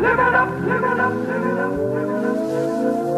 Live it up, live it up, live it up, live it up.